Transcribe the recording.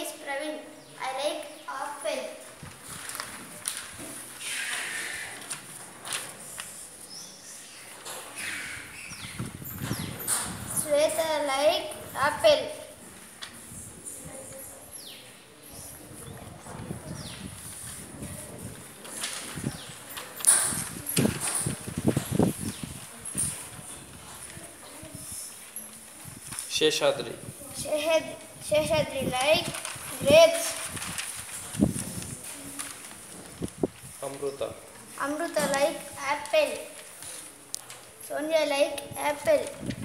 name is Praveen. I like apple. Sweta like apple. Seshadri Seshadri like like Amrita Amrita like apple Sonia like apple